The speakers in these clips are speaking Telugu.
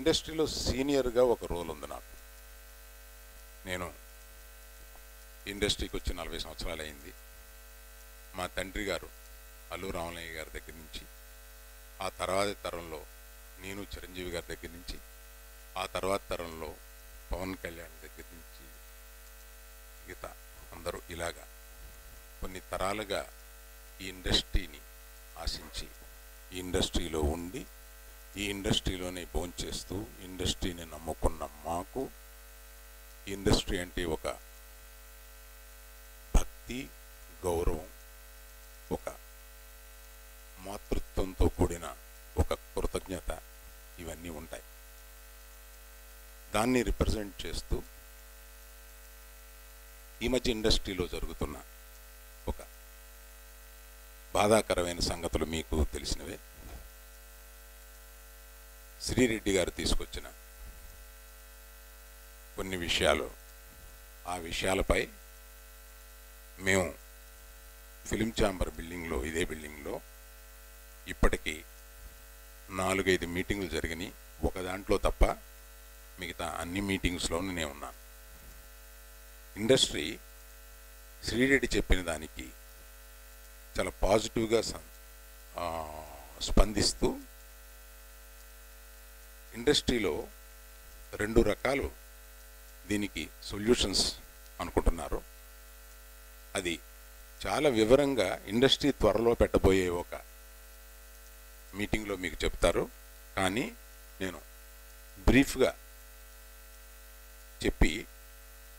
ఇండస్ట్రీలో సీనియర్గా ఒక రోల్ ఉంది నాకు. నేను ఇండస్ట్రీకి వచ్చి నలభై సంవత్సరాలు అయింది. మా తండ్రి గారు అల్లు రామలయ్య గారి దగ్గర నుంచి ఆ తర్వాత తరంలో నేను చిరంజీవి గారి దగ్గర నుంచి ఆ తర్వాత తరంలో పవన్ కళ్యాణ్ దగ్గర నుంచి మిగతా అందరూ ఇలాగా కొన్ని తరాలుగా ఈ ఇండస్ట్రీని ఆశించి ఈ ఇండస్ట్రీలో ఉండి ఈ ఇండస్ట్రీలోనే భోంచేస్తూ ఇండస్ట్రీని నమ్ముకున్న మాకు ఇండస్ట్రీ అంటే ఒక భక్తి గౌరవం ఒక మాతృత్వంతో కూడిన ఒక కృతజ్ఞత ఇవన్నీ ఉంటాయి. దాన్ని రిప్రజెంట్ చేస్తూ ఈ మధ్య ఇండస్ట్రీలో జరుగుతున్న ఒక బాధాకరమైన సంగతులు మీకు తెలిసినవే. శ్రీరెడ్డి గారు తీసుకొచ్చిన కొన్ని విషయాలు. ఆ విషయాలపై మేము ఫిలిం ఛాంబర్ బిల్డింగ్లో ఇదే బిల్డింగ్లో ఇప్పటికీ నాలుగైదు మీటింగులు జరిగినాయి. ఒక దాంట్లో తప్ప మిగతా అన్ని మీటింగ్స్లోనూ నేను ఉన్నాను. ఇండస్ట్రీ శ్రీరెడ్డి చెప్పిన దానికి చాలా పాజిటివ్గా స్పందిస్తూ ఇండస్ట్రీలో రెండు రకాలు దీనికి సొల్యూషన్స్ అనుకుంటున్నారు. అది చాలా వివరంగా ఇండస్ట్రీ త్వరలో పెట్టబోయే ఒక మీటింగ్లో మీకు చెప్తారు. కానీ నేను బ్రీఫ్గా చెప్పి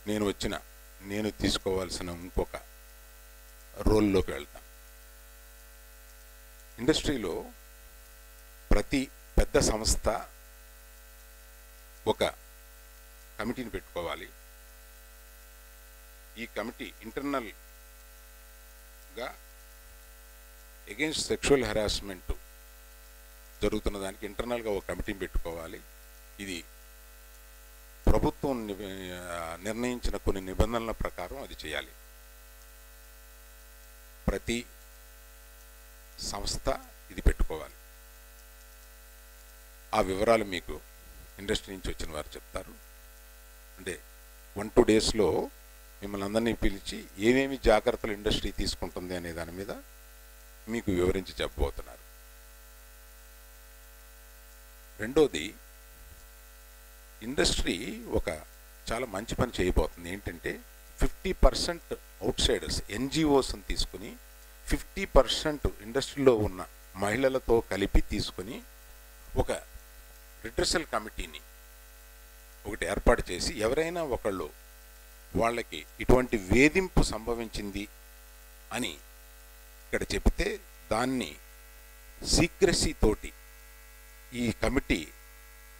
నేను వచ్చిన నేను తీసుకోవాల్సిన ఇంకొక రోల్లోకి వెళ్తాను. ఇండస్ట్రీలో ప్రతి పెద్ద సంస్థ ఒక కమిటీని పెట్టుకోవాలి. ఈ కమిటీ ఇంటర్నల్గా ఎగెన్స్ట్ సెక్షువల్ హెరాస్మెంట్ జరుగుతున్న దానికి ఇంటర్నల్గా ఒక కమిటీని పెట్టుకోవాలి. ఇది ప్రభుత్వం ని- నిర్ణయించిన కొన్ని నిబంధనల ప్రకారం అది చేయాలి. ప్రతి సంస్థ ఇది పెట్టుకోవాలి. ఆ వివరాలు మీకు ఇండస్ట్రీ నుంచి వచ్చిన వారు చెప్తారు. అంటే వన్ టూ డేస్లో మిమ్మల్ని అందరినీ పిలిచి ఏమేమి జాగ్రత్తలు ఇండస్ట్రీ తీసుకుంటుంది అనే దాని మీద మీకు వివరించి చెప్పబోతున్నారు. రెండోది ఇండస్ట్రీ ఒక చాలా మంచి పని చేయబోతుంది. ఏంటంటే ఫిఫ్టీ పర్సెంట్ అవుట్ సైడర్స్ ఎన్జిఓస్ని తీసుకుని ఫిఫ్టీ పర్సెంట్ ఇండస్ట్రీలో ఉన్న మహిళలతో కలిపి తీసుకుని ఒక రిట్రసల్ కమిటీని ఒకటి ఏర్పాటు చేసి ఎవరైనా ఒకళ్ళు వాళ్ళకి ఇటువంటి వేధింపు సంభవించింది అని ఇక్కడ చెప్తే దాన్ని సీక్రసీతోటి ఈ కమిటీ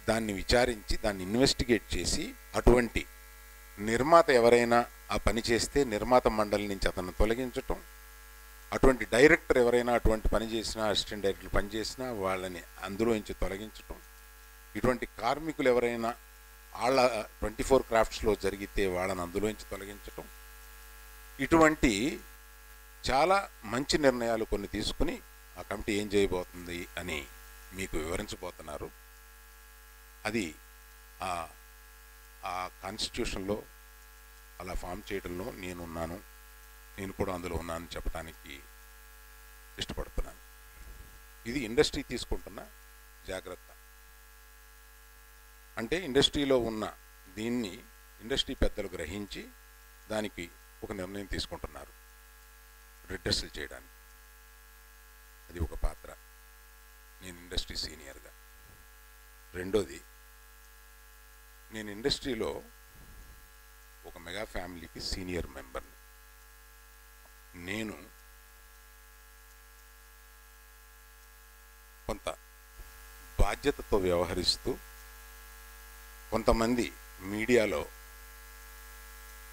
దాన్ని విచారించి దాన్ని ఇన్వెస్టిగేట్ చేసి అటువంటి నిర్మాత ఎవరైనా ఆ పని చేస్తే నిర్మాత మండలి నుంచి అతను తొలగించటం అటువంటి డైరెక్టర్ ఎవరైనా అటువంటి పని చేసినా అసిస్టెంట్ డైరెక్టర్ పనిచేసినా వాళ్ళని అందులో నుంచి తొలగించటం ఇటువంటి కార్మికులు ఎవరైనా వాళ్ళ ట్వంటీ ఫోర్ క్రాఫ్ట్స్లో జరిగితే వాళ్ళని అందులోంచి తొలగించటం ఇటువంటి చాలా మంచి నిర్ణయాలు కొన్ని తీసుకుని ఆ కమిటీ ఏం చేయబోతుంది అని మీకు వివరించబోతున్నారు. అది ఆ ఆ కాన్స్టిట్యూషన్లో అలా ఫామ్ చేయడంలో నేనున్నాను. నేను కూడా అందులో ఉన్నాను చెప్పడానికి ఇష్టపడుతున్నాను. ఇది ఇండస్ట్రీ తీసుకుంటున్న జాగ్రత్త. అంటే ఇండస్ట్రీలో ఉన్న దీన్ని ఇండస్ట్రీ పెద్దలు గ్రహించి దానికి ఒక నిర్ణయం తీసుకుంటున్నారు. రిడ్రెస్లు చేయడానికి. అది ఒక పాత్ర. నేను ఇండస్ట్రీ సీనియర్గా. రెండోది నేను ఇండస్ట్రీలో ఒక మెగా ఫ్యామిలీకి సీనియర్ మెంబర్ని. నేను కొంత బాధ్యతతో వ్యవహరిస్తూ కొంతమంది మీడియాలో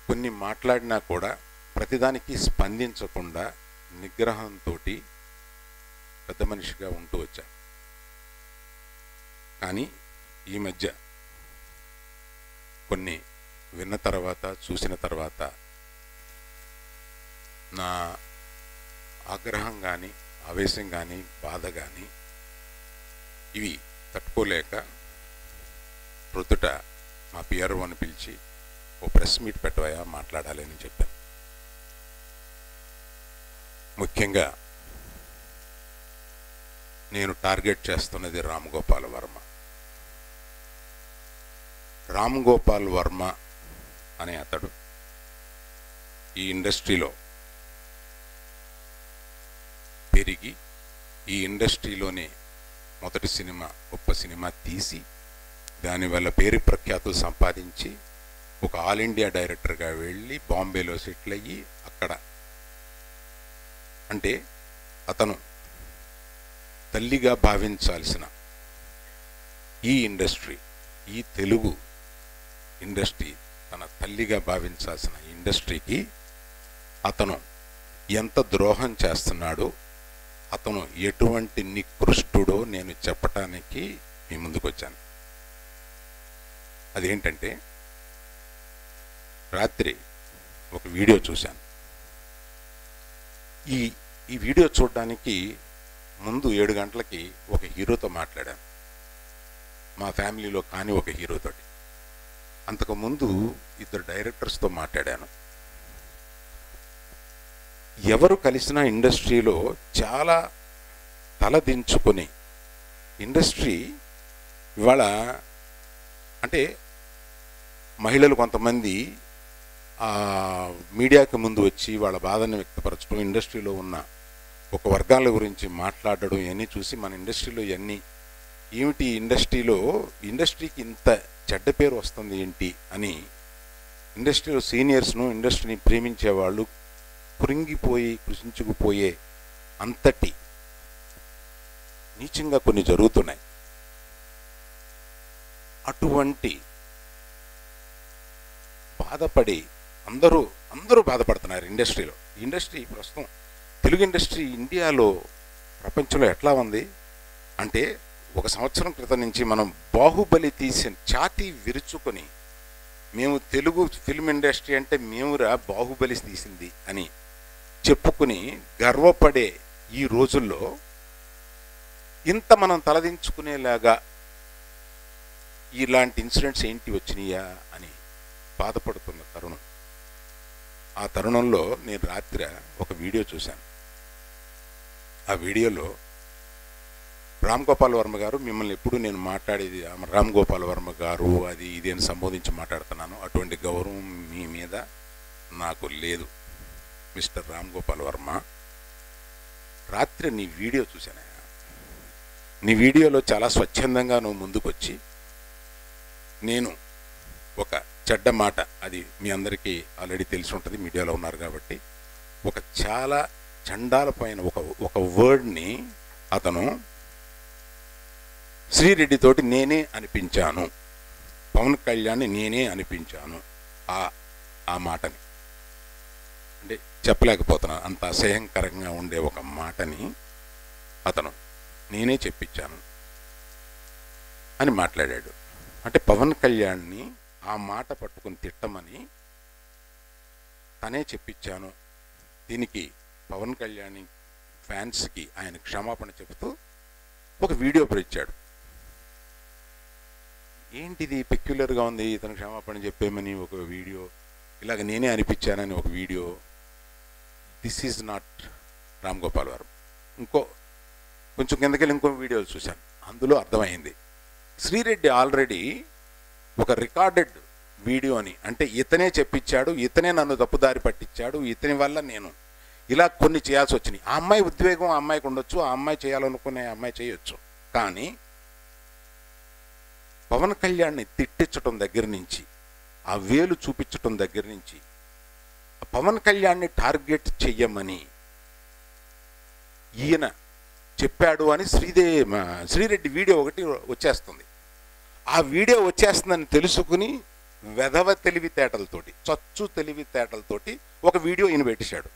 కొన్ని మాట్లాడినా కూడా ప్రతిదానికి స్పందించకుండా నిగ్రహంతో పెద్ద మనిషిగా ఉంటూ వచ్చా కానీ ఈ మధ్య కొన్ని విన్న తర్వాత చూసిన తర్వాత నా ఆగ్రహం కానీ ఆవేశం కానీ బాధ కానీ ఇవి తట్టుకోలేక ప్రొద్దుట మా పిఆర్ఓని పిలిచి ఓ ప్రెస్ మీట్ పెట్టవయా మాట్లాడాలి అని చెప్పాను. ముఖ్యంగా నేను టార్గెట్ చేస్తున్నది రామ్ గోపాల్ వర్మ. రామ్ గోపాల్ వర్మ అనే అతడు ఈ ఇండస్ట్రీలో పెరిగి ఈ ఇండస్ట్రీలోనే మొదటి సినిమా గొప్ప సినిమా తీసి దానివల్ల పేరు ప్రఖ్యాతులు సంపాదించి ఒక ఆల్ ఇండియా డైరెక్టర్గా వెళ్ళి బాంబేలో సెటిల్ అయ్యి అక్కడ అంటే అతను తల్లిగా భావించాల్సిన ఈ ఇండస్ట్రీ ఈ తెలుగు ఇండస్ట్రీ తన తల్లిగా భావించాల్సిన ఇండస్ట్రీకి అతను ఎంత ద్రోహం చేస్తున్నాడో అతను ఎటువంటి నికృష్టుడో నేను చెప్పటానికి మీ ముందుకు వచ్చాను అదేంటంటే రాత్రి ఒక వీడియో చూశాను. ఈ ఈ వీడియో చూడడానికి ముందు ఏడు గంటలకి ఒక హీరోతో మాట్లాడాను. మా ఫ్యామిలీలో కాని ఒక హీరోతోటి అంతకుముందు ఇద్దరు డైరెక్టర్స్తో మాట్లాడాను. ఎవరు కలిసిన ఇండస్ట్రీలో చాలా తలదించుకొని ఇండస్ట్రీ ఇవాళ అంటే మహిళలు కొంతమంది మీడియాకి ముందు వచ్చి వాళ్ళ బాధను వ్యక్తపరచడం ఇండస్ట్రీలో ఉన్న ఒక వర్గాల గురించి మాట్లాడడం ఇవన్నీ చూసి మన ఇండస్ట్రీలో ఇవన్నీ ఏమిటి ఇండస్ట్రీలో ఇండస్ట్రీకి ఇంత చెడ్డ పేరు వస్తుంది ఏంటి అని ఇండస్ట్రీలో సీనియర్స్ను ఇండస్ట్రీని ప్రేమించే వాళ్ళు కృంగిపోయి కృషించుకుపోయే అంతటి నీచంగా కొన్ని జరుగుతున్నాయి. అటువంటి బాధపడి అందరూ అందరూ బాధపడుతున్నారు ఇండస్ట్రీలో. ఇండస్ట్రీ ప్రస్తుతం తెలుగు ఇండస్ట్రీ ఇండియాలో ప్రపంచంలో ఎట్లా ఉంది? అంటే ఒక సంవత్సరం క్రితం నుంచి మనం బాహుబలి తీసిన ఛాతీ విరుచుకొని మేము తెలుగు ఫిల్మ్ ఇండస్ట్రీ అంటే మేమురా బాహుబలి తీసింది అని చెప్పుకుని గర్వపడే ఈ రోజుల్లో ఇంత మనం తలదించుకునేలాగా ఇలాంటి ఇన్సిడెంట్స్ ఏంటి వచ్చినాయా అని బాధపడుతున్న తరుణం. ఆ తరుణంలో నేను రాత్రి ఒక వీడియో చూశాను. ఆ వీడియోలో రామ్ గోపాల్ వర్మ గారు మిమ్మల్ని ఎప్పుడు నేను మాట్లాడేది రామ్ గోపాల్ వర్మ గారు అది ఇది అని సంబోధించి మాట్లాడుతున్నాను. అటువంటి గౌరవం మీ మీద నాకు లేదు. మిస్టర్ రామ్ గోపాల్ వర్మ రాత్రి నీ వీడియో చూశాను? నీ వీడియోలో చాలా స్వచ్ఛందంగా నువ్వు ముందుకొచ్చి నేను ఒక చెడ్డ మాట అది మీ అందరికీ ఆల్రెడీ తెలిసి ఉంటుంది మీడియాలో ఉన్నారు కాబట్టి. ఒక చాలా చండాల పైన ఒక ఒక వర్డ్ని అతను శ్రీరెడ్డితోటి నేనే అనిపించాను. పవన్ కళ్యాణ్ని నేనే అనిపించాను ఆ ఆ మాటని. అంటే చెప్పలేకపోతున్నాను అంత అసహ్యంకరంగా ఉండే ఒక మాటని అతను నేనే చెప్పించాను అని మాట్లాడాడు. అంటే పవన్ కళ్యాణ్ని ఆ మాట పట్టుకుని తిట్టమని తనే చెప్పించాను. దీనికి పవన్ కళ్యాణ్ ఫ్యాన్స్కి ఆయన క్షమాపణ చెబుతూ ఒక వీడియో ఇచ్చాడు. ఏంటిది పెక్యులర్గా ఉంది ఇతను క్షమాపణ చెప్పేమని ఒక వీడియో? ఇలాగ నేనే అనిపించానని ఒక video. This is not Ram Gopal వారు ఇంకో కొంచెం కిందకెళ్ళి ఇంకో వీడియోలు చూశాను. అందులో అర్థమైంది. శ్రీరెడ్డి ఆల్రెడీ ఒక రికార్డెడ్ వీడియోని అంటే ఇతనే చెప్పించాడు ఇతనే నన్ను తప్పుదారి పట్టించాడు ఇతని వల్ల నేను ఇలా కొన్ని చేయాల్సి వచ్చినాయి ఆ అమ్మాయి ఉద్వేగం ఆ అమ్మాయికి ఉండొచ్చు ఆ అమ్మాయి చేయాలనుకునే అమ్మాయి చేయొచ్చు. కానీ పవన్ కళ్యాణ్ని తిట్టించటం దగ్గర నుంచి ఆ వేలు చూపించటం దగ్గర నుంచి పవన్ కళ్యాణ్ని టార్గెట్ చెయ్యమని ఈయన చెప్పాడు అని శ్రీదే శ్రీరెడ్డి వీడియో ఒకటి వచ్చేస్తుంది. ఆ వీడియో వచ్చేస్తుందని తెలుసుకుని వెధవ తెలివితేటలతోటి చచ్చు తెలివితేటలతోటి ఒక వీడియో ఈయన పెట్టేశాడు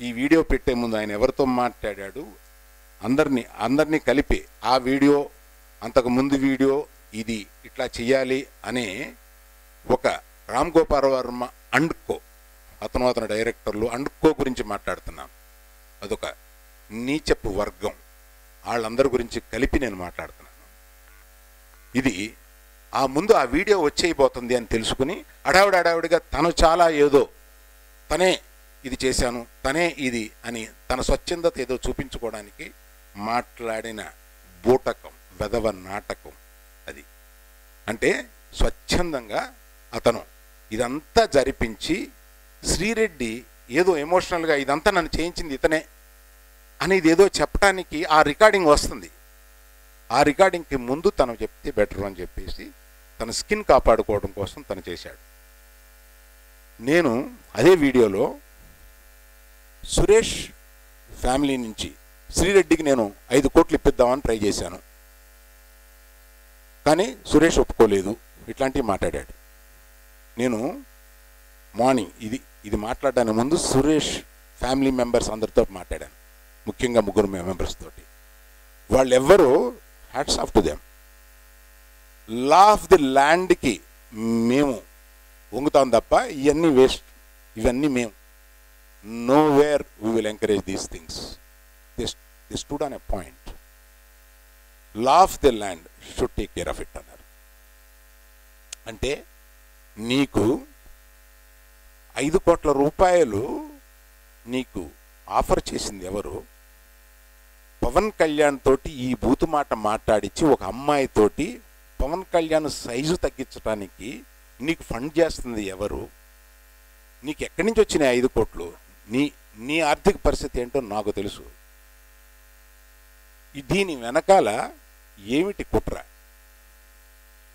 ఈ వీడియో పెట్టే ముందు ఆయన ఎవరితో మాట్లాడాడు? అందరినీ అందరినీ కలిపి ఆ వీడియో అంతకు ముందు వీడియో ఇది ఇట్లా చెయ్యాలి అనే ఒక రామ్ గోపాల్ వర్మ అండ్కో అతను అతని డైరెక్టర్లు అండ్కో గురించి మాట్లాడుతున్నాను అదొక నీచపు వర్గం. వాళ్ళందరి గురించి కలిపి నేను మాట్లాడుతున్నాను. ఇది ఆ ముందు ఆ వీడియో వచ్చేయబోతుంది అని తెలుసుకుని అడావిడ అడావిడిగా తను చాలా ఏదో తనే ఇది చేశాను తనే ఇది అని తన స్వచ్ఛందత ఏదో చూపించుకోవడానికి మాట్లాడిన బూటకం వెదవ నాటకం అది. అంటే స్వచ్ఛందంగా అతను ఇదంతా జరిపించి శ్రీరెడ్డి ఏదో ఎమోషనల్గా ఇదంతా నన్ను చేయించింది ఇతనే అనేది ఏదో చెప్పడానికి ఆ రికార్డింగ్ వస్తుంది. ఆ రికార్డింగ్కి ముందు తను చెప్తే బెటర్ అని చెప్పేసి తన స్కిన్ కాపాడుకోవడం కోసం తను చేశాడు. నేను అదే వీడియోలో సురేష్ ఫ్యామిలీ నుంచి శ్రీరెడ్డికి నేను ఐదు కోట్లు ఇప్పిద్దామని ట్రై చేశాను. కానీ సురేష్ ఒప్పుకోలేదు. ఇట్లాంటివి మాట్లాడాడు. నేను మార్నింగ్ ఇది ఇది మాట్లాడడానికి ముందు సురేష్ ఫ్యామిలీ మెంబర్స్ అందరితో మాట్లాడాను. ముఖ్యంగా ముగ్గురు మెంబర్స్ తోటి. వాళ్ళెవ్వరూ hats off to them law of the ల్యాండ్కి మేము వంగుతాం తప్ప ఇవన్నీ వేస్ట్ ఇవన్నీ మేము. Nowhere we will encourage these things this this stood on a point law of the land should take care of it అన్నారు అంటే నీకు ఐదు కోట్ల రూపాయలు నీకు ఆఫర్ చేసింది ఎవరు? పవన్ కళ్యాణ్ తోటి ఈ బూతు మాట మాట్లాడించి ఒక అమ్మాయి తోటి పవన్ కళ్యాణ్ సైజు తగ్గించడానికి నీకు ఫండ్ చేస్తుంది ఎవరు? నీకు ఎక్కడి నుంచి వచ్చినాయి ఐదు కోట్లు? నీ నీ ఆర్థిక పరిస్థితి ఏంటో నాకు తెలుసు. దీని వెనకాల ఏమిటి కుట్ర?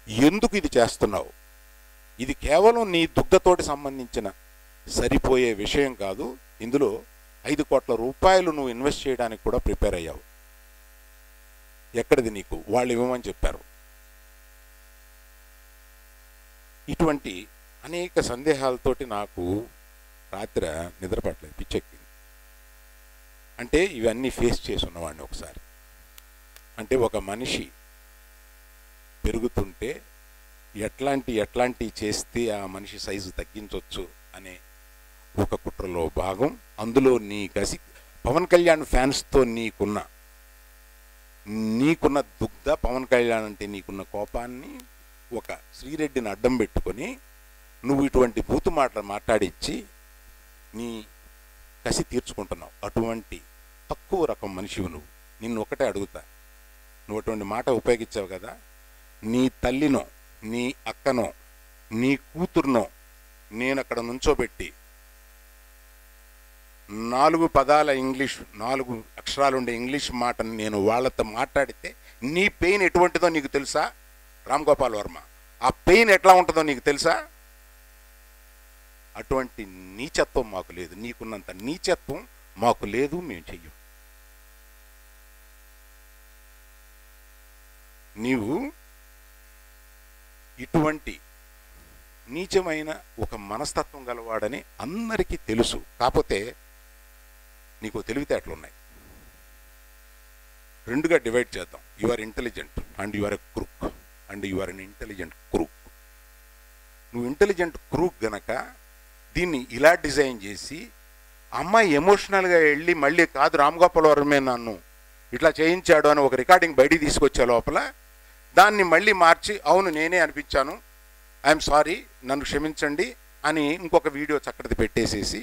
ఎందుకు ఇది చేస్తున్నావు? ఇది కేవలం నీ దుగ్ధతోటి సంబంధించిన సరిపోయే విషయం కాదు. ఇందులో ఐదు కోట్ల రూపాయలు నువ్వు ఇన్వెస్ట్ చేయడానికి కూడా ప్రిపేర్ అయ్యావు. ఎక్కడిది నీకు? వాళ్ళు ఇవ్వమని చెప్పారు. ఇటువంటి అనేక సందేహాలతోటి నాకు రాత్రి నిద్రపట్టలేదు పిచ్చెక్కింది. అంటే ఇవన్నీ ఫేస్ చేసి ఉన్నవాడిని ఒకసారి. అంటే ఒక మనిషి పెరుగుతుంటే ఎట్లాంటి ఎట్లాంటి చేస్తే ఆ మనిషి సైజు తగ్గించవచ్చు అనే ఒక కుట్రలో భాగం. అందులో నీ గసి పవన్ కళ్యాణ్ ఫ్యాన్స్తో నీకున్న నీకున్న దుగ్ధ పవన్ కళ్యాణ్ అంటే నీకున్న కోపాన్ని ఒక శ్రీరెడ్డిని అడ్డం పెట్టుకొని నువ్వు ఇటువంటి బూతు మాటలు మాట్లాడించి నీ కసి తీర్చుకుంటున్నావు. అటువంటి తక్కువ రకం మనిషివు నువ్వు. నిన్ను ఒకటే అడుగుతా. నువ్వు అటువంటి మాట ఉపయోగించావు కదా. నీ తల్లినో నీ అక్కనో నీ కూతురునో నేను అక్కడ నుంచోబెట్టి నాలుగు పదాల ఇంగ్లీష్ నాలుగు అక్షరాలుండే ఇంగ్లీష్ మాటను నేను వాళ్ళతో మాట్లాడితే నీ పెయిన్ ఎటువంటిదో నీకు తెలుసా? రామ్ గోపాల్ వర్మ. ఆ పెయిన్ ఎట్లా ఉంటుందో నీకు తెలుసా? అటువంటి నీచత్వం మాకు లేదు. నీకున్నంత నీచత్వం మాకు లేదు. మేము చెయ్యం. నీవు ఇటువంటి నీచమైన ఒక మనస్తత్వం గలవాడని అందరికీ తెలుసు. కాకపోతే నీకు తెలివితేటలు ఉన్నాయి. రెండుగా డివైడ్ చేద్దాం. You are intelligent and you are a crook and you are an intelligent crook నువ్వు ఇంటెలిజెంట్ క్రూక్ గనక దీన్ని ఇలా డిజైన్ చేసి అమ్మాయి ఎమోషనల్గా వెళ్ళి మళ్ళీ కాదు రామ్ గోపాల్ వర్మే నన్ను ఇట్లా చేయించాడు అని ఒక రికార్డింగ్ బయటికి తీసుకొచ్చే లోపల దాన్ని మళ్ళీ మార్చి అవును నేనే అనిపించాను ఐఎమ్ సారీ నన్ను క్షమించండి అని ఇంకొక వీడియో చక్కటిది పెట్టేసేసి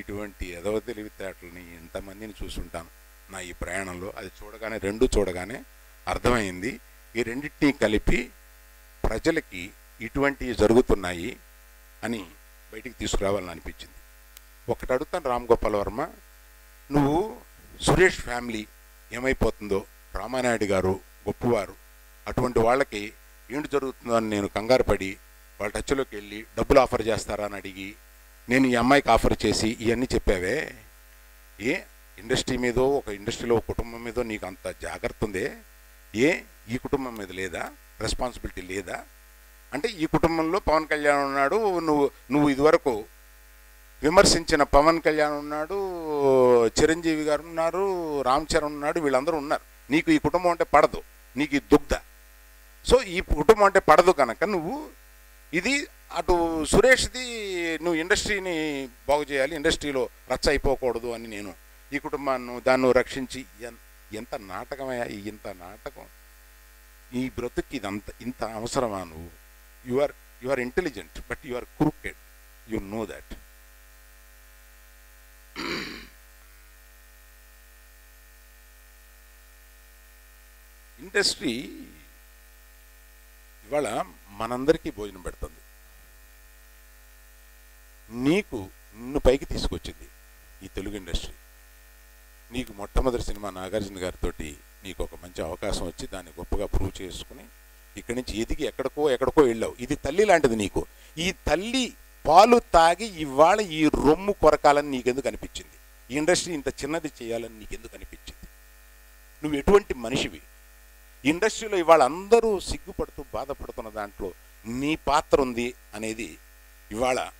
ఇటువంటి ఎదవ తెలివితేటలని ఎంతమందిని చూసుంటాను. నా ఈ ప్రయాణంలో అది చూడగానే రెండు చూడగానే అర్థమైంది. ఈ రెండింటినీ కలిపి ప్రజలకి ఇటువంటివి జరుగుతున్నాయి అని బయటికి తీసుకురావాలని అనిపించింది. ఒకటి అడుగుతాను రామ్ గోపాల్ వర్మ నువ్వు సురేష్ ఫ్యామిలీ ఏమైపోతుందో రామానాయుడు గారు గొప్పవారు అటువంటి వాళ్ళకి ఏంటి జరుగుతుందో అని నేను కంగారు పడి వాళ్ళ టచ్లోకి వెళ్ళి డబ్బులు ఆఫర్ చేస్తారా అని అడిగి నేను ఈ అమ్మాయికి ఆఫర్ చేసి ఇవన్నీ చెప్పావే? ఏ? ఇండస్ట్రీ మీదో ఒక ఇండస్ట్రీలో కుటుంబం మీదో నీకు అంత జాగ్రత్త ఉందే? ఏ? ఈ కుటుంబం మీద లేదా? రెస్పాన్సిబిలిటీ లేదా? అంటే ఈ కుటుంబంలో పవన్ కళ్యాణ్ ఉన్నాడు నువ్వు నువ్వు ఇదివరకు విమర్శించిన పవన్ కళ్యాణ్ ఉన్నాడు చిరంజీవి గారు ఉన్నారు రామ్ చరణ్ ఉన్నాడు వీళ్ళందరూ ఉన్నారు. నీకు ఈ కుటుంబం అంటే పడదు. నీకు ఈ దుగ్ధ. సో ఈ కుటుంబం అంటే పడదు కనుక నువ్వు ఇది అటు సురేష్ది నువ్వు ఇండస్ట్రీని బాగు చేయాలి ఇండస్ట్రీలో రచ్చ అయిపోకూడదు అని నేను ఈ కుటుంబాన్ని దాన్ని రక్షించి ఎంత నాటకమయ్యా ఇంత నాటకం. ఈ బ్రతుక్కి ఇదంత ఇంత అవసరమా నువ్వు? You are you are intelligent but you are crooked you know that industry ఇవాళ మనందరికీ భోజనం పెడుతుంది. నీకు నిన్ను పైకి తీసుకొచ్చింది ఈ తెలుగు ఇండస్ట్రీ. నీకు మొట్టమొదటి సినిమా నాగార్జున గారితో నీకు ఒక మంచి అవకాశం వచ్చి దాన్ని గొప్పగా ప్రూవ్ చేసుకుని ఇక్కడి నుంచి ఎదిగి ఎక్కడికో ఎక్కడికో వెళ్ళావు. ఇది తల్లి లాంటిది నీకు. ఈ తల్లి పాలు తాగి ఇవాళ ఈ రొమ్ము కొరకాలని నీకెందుకు అనిపించింది? ఈ ఇండస్ట్రీ ఇంత చిన్నది చేయాలని నీకెందుకు అనిపించింది? నువ్వు ఎటువంటి మనిషివి? ఇండస్ట్రీలో ఇవాళ అందరూ సిగ్గుపడుతూ బాధపడుతున్న దాంట్లో నీ పాత్ర ఉంది అనేది ఇవాళ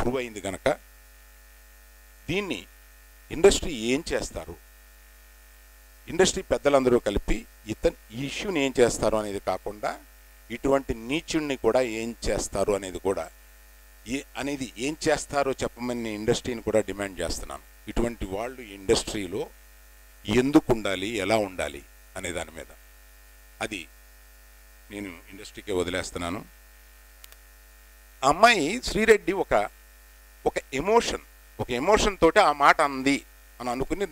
ప్రూవ్ అయింది కనుక దీన్ని ఇండస్ట్రీ ఏం చేస్తారు? ఇండస్ట్రీ పెద్దలందరూ కలిపి ఇతను ఈ ఇష్యూని ఏం చేస్తారు అనేది కాకుండా ఇటువంటి నీచుణ్ణి కూడా ఏం చేస్తారు అనేది కూడా ఏ అనేది ఏం చేస్తారో చెప్పమని నేను ఇండస్ట్రీని కూడా డిమాండ్ చేస్తున్నాను. ఇటువంటి వాళ్ళు ఇండస్ట్రీలో ఎందుకు ఉండాలి ఎలా ఉండాలి అనే దాని మీద. అది నేను ఇండస్ట్రీకే వదిలేస్తున్నాను. అమ్మాయి శ్రీరెడ్డి ఒక ఒక ఎమోషన్ ఒక ఎమోషన్ తోటి ఆ మాట అంది అని అనుకుని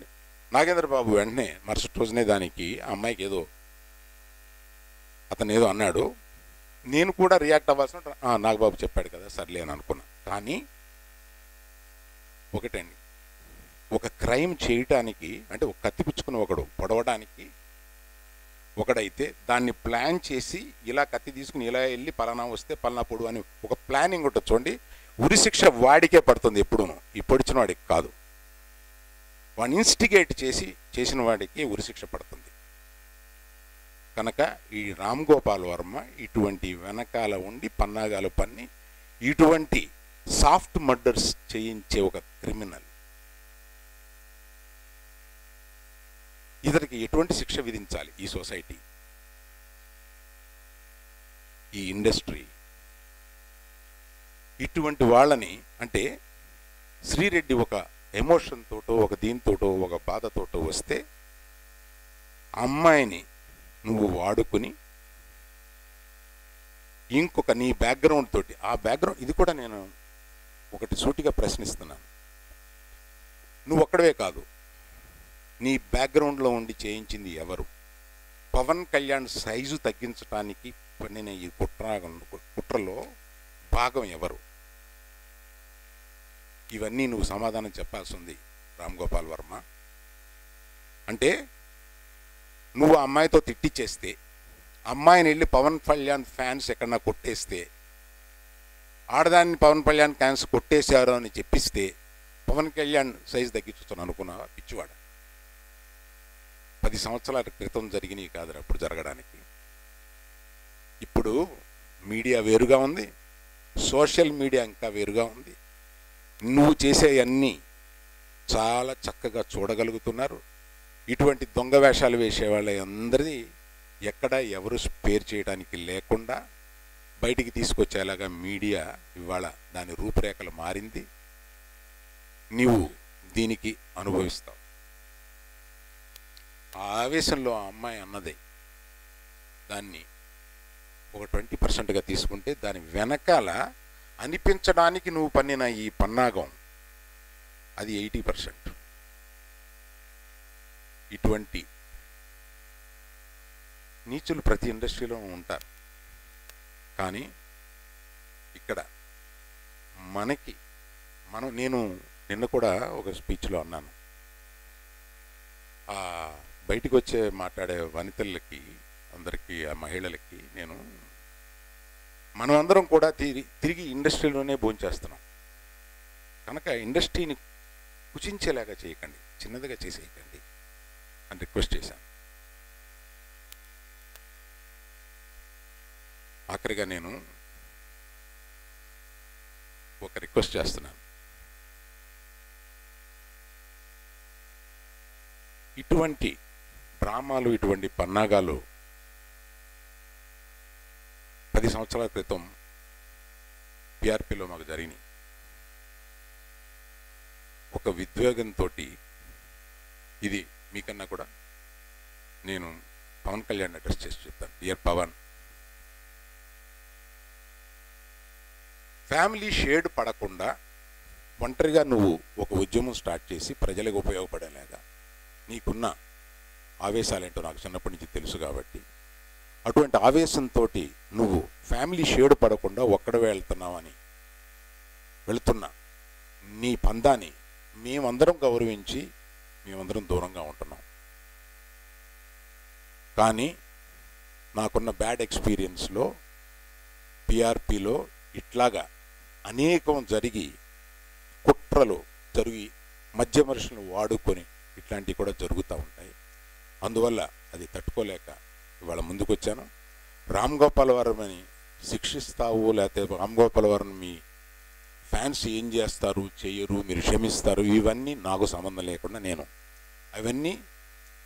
నాగేంద్ర బాబు వెంటనే మరుసటి రోజునే దానికి ఆ అమ్మాయికి ఏదో అతను ఏదో అన్నాడు. నేను కూడా రియాక్ట్ అవ్వాల్సిన నాగబాబు చెప్పాడు కదా సర్లే అని అనుకున్నా. కానీ ఒకటండి ఒక క్రైమ్ చేయటానికి అంటే ఒక కత్తి పుచ్చుకుని ఒకడు పొడవడానికి ఒకడైతే దాన్ని ప్లాన్ చేసి ఇలా కత్తి తీసుకుని ఇలా వెళ్ళి పలానా వస్తే పలానా పొడు అని ఒక ప్లానింగ్ ఉంటుంది చూడండి. ఉరిశిక్ష వాడికే పడుతుంది ఎప్పుడూను. ఈ పొడిచిన వాడికి కాదు. వాడిని ఇన్స్టిగేట్ చేసి చేసిన వాడికి ఉరిశిక్ష పడుతుంది. కనుక ఈ రామ్ గోపాల్ వర్మ ఇటువంటి వెనకాల ఉండి పన్నాగాలు పన్ని ఇటువంటి సాఫ్ట్ మర్డర్స్ చేయించే ఒక క్రిమినల్. ఇతనికి ఎటువంటి శిక్ష విధించాలి ఈ సొసైటీ? ఈ ఇండస్ట్రీ ఇటువంటి వాళ్ళని అంటే శ్రీరెడ్డి ఒక ఎమోషన్ తోటో ఒక దీంతోటో ఒక బాధతోటో వస్తే అమ్మాయిని నువ్వు వాడుకుని ఇంకొక నీ బ్యాక్గ్రౌండ్ తోటి ఆ బ్యాక్గ్రౌండ్ ఇది కూడా నేను ఒకటి సూటిగా ప్రశ్నిస్తున్నాను. నువ్వు ఒక్కడవే కాదు నీ బ్యాక్గ్రౌండ్లో ఉండి చేయించింది ఎవరు? పవన్ కళ్యాణ్ సైజు తగ్గించడానికి పన్నిన ఈ కుట్ర కుట్రలో భాగం ఎవరు? ఇవన్నీ నువ్వు సమాధానం చెప్పాల్సి ఉంది రామ్ గోపాల్ వర్మ. అంటే నువ్వు ఆ అమ్మాయితో తిట్టిచ్చేస్తే అమ్మాయిని వెళ్ళి పవన్ కళ్యాణ్ ఫ్యాన్స్ ఎక్కడన్నా కొట్టేస్తే ఆడదాన్ని పవన్ కళ్యాణ్ ఫ్యాన్స్ కొట్టేశారు అని చెప్పిస్తే పవన్ కళ్యాణ్ సైజ్ తగ్గించుతాను అనుకున్నావా? పిచ్చివాడ. పది సంవత్సరాల క్రితం జరిగినవి కాదు అప్పుడు జరగడానికి. ఇప్పుడు మీడియా వేరుగా ఉంది. సోషల్ మీడియా ఇంకా వేరుగా ఉంది. నువ్వు చేసేవన్నీ చాలా చక్కగా చూడగలుగుతున్నారు. ఇటువంటి దొంగ వేషాలు వేసే వాళ్ళ ఎక్కడ ఎవరు స్పేర్ చేయడానికి లేకుండా బయటికి తీసుకొచ్చేలాగా మీడియా ఇవాళ దాని రూపురేఖలు మారింది. నీవు దీనికి అనుభవిస్తావు. ఆ ఆవేశంలో ఆ అమ్మాయి అన్నదే. దాన్ని ఒక ట్వంటీ పర్సెంట్గా తీసుకుంటే దాని వెనకాల అనిపించడానికి నువ్వు పన్నిన ఈ పన్నాగం అది ఎయిటీ పర్సెంట్. ఇటువంటి నీచులు ప్రతి ఇండస్ట్రీలో ఉంటారు. కానీ ఇక్కడ మనకి మనం నేను నిన్న కూడా ఒక స్పీచ్లో అన్నాను. బయటకు వచ్చే మాట్లాడే వనితలకి అందరికీ ఆ మహిళలకి నేను మనం అందరం కూడా తిరిగి తిరిగి ఇండస్ట్రీలోనే భోంచేస్తున్నాం. కనుక ఇండస్ట్రీని కుచించేలాగా చేయకండి చిన్నదిగా చేసేయకండి అని రిక్వెస్ట్ చేశాను. ఆఖరిగా నేను ఒక రిక్వెస్ట్ చేస్తున్నాను. ఇటువంటి డ్రామాలు ఇటువంటి పన్నాగాలు పది సంవత్సరాల క్రితం పిఆర్పిలో మాకు జరిగినాయి. ఒక విద్వేగంతో ఇది మీకన్నా కూడా నేను పవన్ కళ్యాణ్ అడ్రస్ చేసి చెప్తాను. డియర్ పవన్ ఫ్యామిలీ షేడ్ పడకుండా ఒంటరిగా నువ్వు ఒక ఉద్యమం స్టార్ట్ చేసి ప్రజలకు ఉపయోగపడేలాగా నీకున్న ఆవేశాలేంటో నాకు చిన్నప్పటి నుంచి తెలుసు కాబట్టి అటువంటి ఆవేశంతో నువ్వు ఫ్యామిలీ షేడ్ పడకుండా ఒక్కడ వెళ్తున్నామని. వెళుతున్నా. నీ పందాన్ని మేమందరం గౌరవించి మేమందరం దూరంగా ఉంటున్నాం. కానీ నాకున్న బ్యాడ్ ఎక్స్పీరియన్స్లో పిఆర్పిలో ఇట్లాగా అనేకం జరిగి కుట్రలు జరిగి మధ్య మనుషులను వాడుకొని ఇట్లాంటివి కూడా జరుగుతూ ఉంటాయి. అందువల్ల అది తట్టుకోలేక ఇవాళ ముందుకు వచ్చాను రామ్ గోపాల్ వర్మని శిక్షిస్తావు లేకపోతే రామ్గోపాల్ మీ ఫ్యాన్స్ ఏం చేస్తారు చేయరు మీరు క్షమిస్తారు ఇవన్నీ నాకు సంబంధం లేకుండా నేను అవన్నీ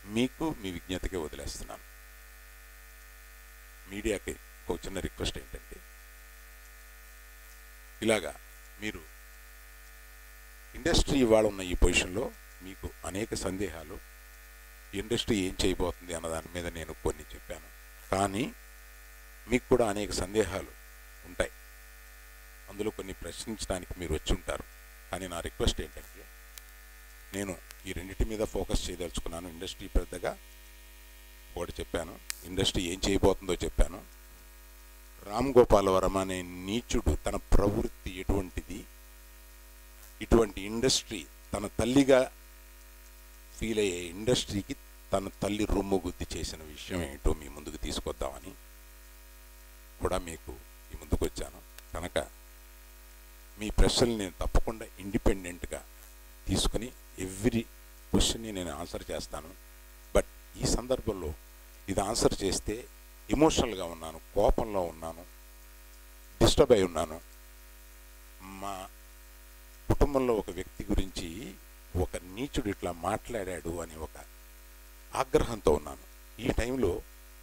మీకు మీ విజ్ఞతకే వదిలేస్తున్నాను. మీడియాకి ఒక చిన్న రిక్వెస్ట్ ఏంటంటే ఇలాగా మీరు ఇండస్ట్రీ ఇవాళ ఉన్న ఈ పొజిషన్లో మీకు అనేక సందేహాలు ఇండస్ట్రీ ఏం చేయబోతుంది అన్న దాని మీద నేను కొన్ని చెప్పాను. కానీ మీకు కూడా అనేక సందేహాలు ఉంటాయి. అందులో కొన్ని ప్రశ్నించడానికి మీరు వచ్చి ఉంటారు. కానీ నా రిక్వెస్ట్ ఏంటంటే నేను ఈ రెండింటి మీద ఫోకస్ చేయదలుచుకున్నాను. ఇండస్ట్రీ పెద్దగా ఒకటి చెప్పాను. ఇండస్ట్రీ ఏం చేయబోతుందో చెప్పాను. రామ్ గోపాల్ వరం అనే నీచుడు తన ప్రవృత్తి ఎటువంటిది? ఇటువంటి ఇండస్ట్రీ తన తల్లిగా ఫీల్ అయ్యే ఇండస్ట్రీకి తన తల్లి రొమ్ము గుద్ది చేసిన విషయం ఏంటో మీ ముందుకు తీసుకొద్దామని కూడా మీకు ఈ ముందుకు వచ్చాను కనుక మీ ప్రశ్నలు నేను తప్పకుండా ఇండిపెండెంట్గా తీసుకుని ఎవ్రీ క్వశ్చన్ని నేను ఆన్సర్ చేస్తాను. బట్ ఈ సందర్భంలో ఇది ఆన్సర్ చేస్తే ఎమోషనల్గా ఉన్నాను కోపంలో ఉన్నాను డిస్టర్బ్ అయి ఉన్నాను. మా కుటుంబంలో ఒక వ్యక్తి గురించి ఒక నీచుడు ఇట్లా మాట్లాడాడు అని ఒక ఆగ్రహంతో ఉన్నాను. ఈ టైంలో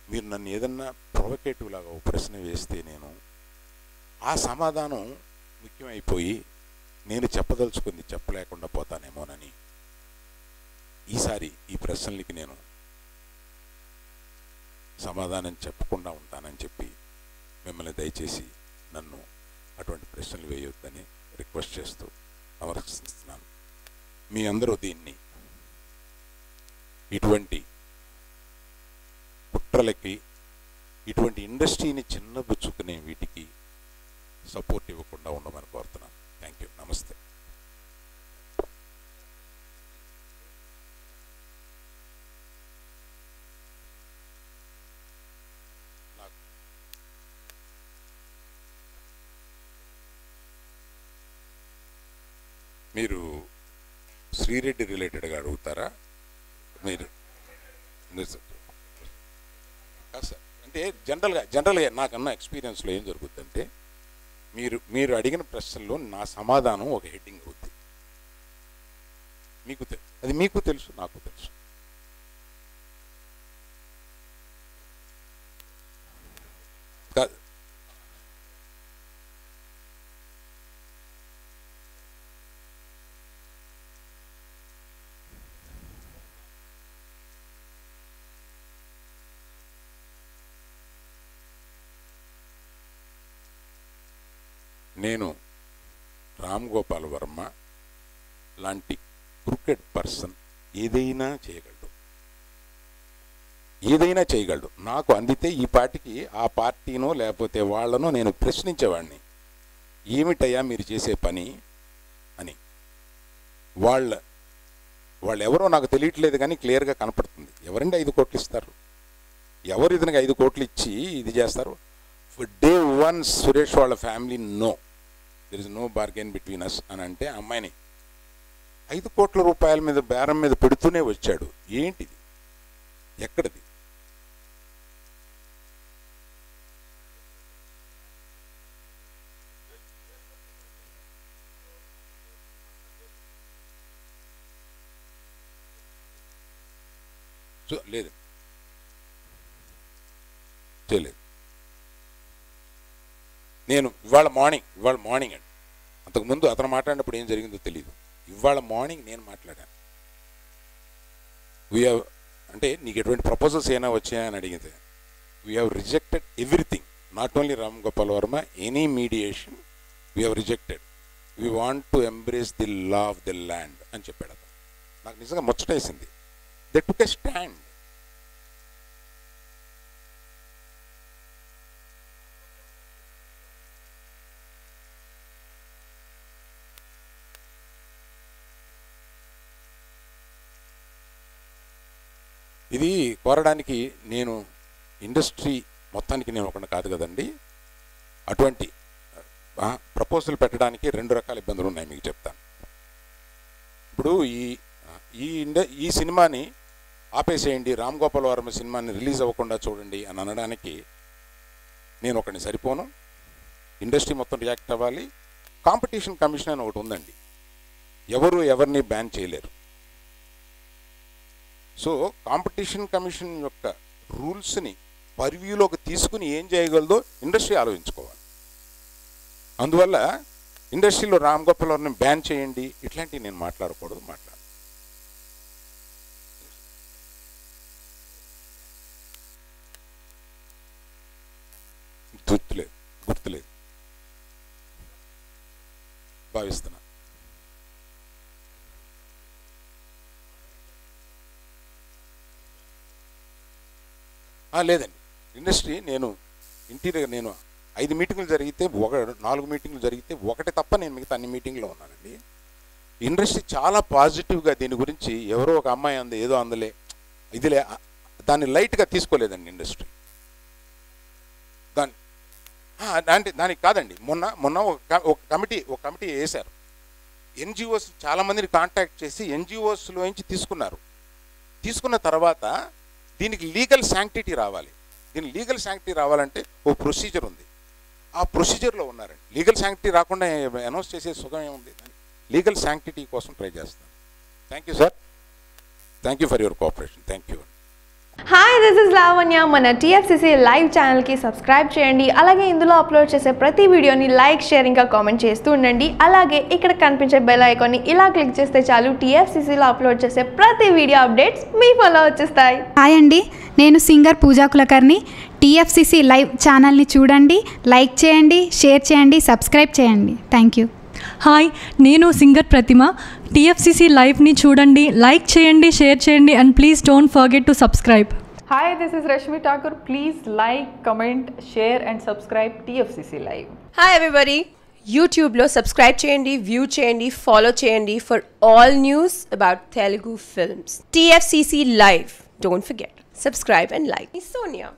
మీరు నన్ను ఏదన్నా ప్రొవకేటివ్ లాగా ఒక ప్రశ్న వేస్తే నేను ఆ సమాధానం ముఖ్యమైపోయి నేను చెప్పదలుచుకుంది చెప్పలేకుండా పోతానేమోనని ఈసారి ఈ ప్రశ్నలకి నేను సమాధానం చెప్పకుండా ఉంటానని చెప్పి మిమ్మల్ని దయచేసి నన్ను అటువంటి ప్రశ్నలు వేయొద్దని రిక్వెస్ట్ చేస్తూ ఆవర్తిస్తున్నాను మీ అందరూ దీన్ని ఇటువంటి కుట్రలకి ఇటువంటి ఇండస్ట్రీని చిన్నబుచ్చుకునే వీటికి సపోర్ట్ ఇవ్వకుండా ఉండమని కోరుతున్నాను. థ్యాంక్ యూ నమస్తే. నాకు మీరు శ్రీరెడ్డి రిలేటెడ్గా అడుగుతారా? మీరు కాస్త అంటే జనరల్గా జనరల్గా నాకన్న ఎక్స్పీరియన్స్లో ఏం జరుగుతుందంటే మీరు మీరు అడిగిన ప్రశ్నల్లో నా సమాధానం ఒక హెడ్డింగ్ అవుద్ది. మీకు తెలుసు అది మీకు తెలుసు నాకు తెలుసు కాదు నేను రామ్ గోపాల్ వర్మ లాంటి క్రికెట్ పర్సన్ ఏదైనా చేయగలడు. ఏదైనా చేయగలడు. నాకు అందితే ఈ పార్టీకి ఆ పార్టీనో లేకపోతే వాళ్ళనో నేను ప్రశ్నించేవాడిని ఏమిటయ్యా మీరు చేసే పని అని. వాళ్ళ వాళ్ళు ఎవరో నాకు తెలియట్లేదు కానీ క్లియర్గా కనపడుతుంది. ఎవరండి ఐదు కోట్లు ఇస్తారు? ఎవరు ఇతనికి ఐదు కోట్లు ఇచ్చి ఇది చేస్తారు? డే వన్ సురేష్ వాళ్ళ family no. There is no bargain between us అని అంటే అమ్మాయిని. ఐదు కోట్ల రూపాయల మీద బేరం మీద పెడుతూనే వచ్చాడు. ఏంటిది? ఎక్కడిది? సో లేదు. చేయలేదు. నేను ఇవాళ మార్నింగ్ ఇవాళ మార్నింగ్ అండి. అంతకుముందు అతను మాట్లాడినప్పుడు ఏం జరిగిందో తెలియదు ఇవాళ మార్నింగ్ నేను మాట్లాడాను. వీ అంటే నీకు ఎటువంటి ప్రపోజల్స్ ఏమైనా వచ్చాయా అని అడిగితే we have rejected everything not only Ram Gopal Varma any mediation we have rejected we want to embrace the law of the land అని చెప్పాడు అతను. నాకు నిజంగా ముచ్చటేసింది. దట్ టుక్ ఎ స్టాండ్ ఇది కోరడానికి నేను ఇండస్ట్రీ మొత్తానికి నేను ఒకటి కాదు కదండి. అటువంటి ప్రపోజల్ పెట్టడానికి రెండు రకాల ఇబ్బందులు ఉన్నాయి మీకు చెప్తాను. ఇప్పుడు ఈ ఈ ఇండ ఈ సినిమాని ఆపేసేయండి. రామ్ గోపాల్ వర్మ సినిమాని రిలీజ్ అవ్వకుండా చూడండి అని అనడానికి నేను ఒకడిని సరిపోను. ఇండస్ట్రీ మొత్తం రియాక్ట్ అవ్వాలి. కాంపిటీషన్ కమిషన్ అని ఒకటి ఉందండి. ఎవరు ఎవరిని బ్యాన్ చేయలేరు. సో కాంపిటీషన్ కమిషన్ యొక్క రూల్స్ని పర్వ్యూలోకి తీసుకుని ఏం చేయగలదో ఇండస్ట్రీ ఆలోచించుకోవాలి. అందువల్ల ఇండస్ట్రీలో రామ్ గోపాల్ బ్యాన్ చేయండి ఇట్లాంటివి నేను మాట్లాడకూడదు మాట్లాడు గుర్తులేదు గుర్తులేదు. భావిస్తున్నాను ఆ, లేదండి. ఇండస్ట్రీ నేను ఇంటీరియర్ నేను ఐదు మీటింగ్లు జరిగితే ఒక నాలుగు మీటింగ్లు జరిగితే ఒకటి తప్ప నేను మిగతా అన్ని మీటింగ్లో ఉన్నానండి. ఇండస్ట్రీ చాలా పాజిటివ్గా దీని గురించి ఎవరో ఒక అమ్మాయి అంది ఏదో అందలే. ఇదిలే దాన్ని లైట్గా తీసుకోలేదండి ఇండస్ట్రీ. దాని అంటే దానికి కాదండి. మొన్న మొన్న ఒక ఒక కమిటీ ఒక కమిటీ వేశారు. ఎన్జిఓస్ చాలా మందిని కాంటాక్ట్ చేసి ఎన్జిఓస్లో నుంచి తీసుకున్నారు. తీసుకున్న తర్వాత దీనికి లీగల్ శాంక్టిటీ రావాలి. దీని లీగల్ శాంక్టిటీ రావాలంటే ఓ ప్రొసీజర్ ఉంది. ఆ ప్రొసీజర్లో ఉన్నారండి. లీగల్ శాంక్టిటీ రాకుండా అనౌన్స్ చేసే సుఖం ఏముంది? లీగల్ శాంక్టిటీ కోసం ట్రై చేస్తాను. Thank you sir. Thank you for your cooperation. Thank you hi this is Lavanya మన టీఎఫ్సిసి లైవ్ ఛానల్కి సబ్స్క్రైబ్ చేయండి. అలాగే ఇందులో అప్లోడ్ చేసే ప్రతి వీడియోని లైక్ షేర్ ఇంకా కామెంట్ చేస్తూ ఉండండి. అలాగే ఇక్కడ కనిపించే బెల్ ఐకాన్ని ఇలా క్లిక్ చేస్తే చాలు టీఎఫ్సిసిలో అప్లోడ్ చేసే ప్రతి వీడియో అప్డేట్స్ మీ ఫాలో వచ్చేస్తాయి. హాయ్ అండి. నేను singer Pooja Kulkarni. TFCC live ఛానల్ని చూడండి లైక్ చేయండి షేర్ చేయండి సబ్స్క్రైబ్ చేయండి. థ్యాంక్ యూ హాయ్ నేను సింగర్ ప్రతిమ. టీఎఫ్సిసి లైవ్ని చూడండి లైక్ చేయండి షేర్ చేయండి and please don't forget to subscribe. Hi, this is Rashmi Thakur. Please like, comment, share, and subscribe TFCC Live. Hi everybody. యూట్యూబ్లో సబ్స్క్రైబ్ చేయండి వ్యూ చేయండి ఫాలో చేయండి for all news about Telugu films. TFCC live. Don't forget. Subscribe and like. Sonia.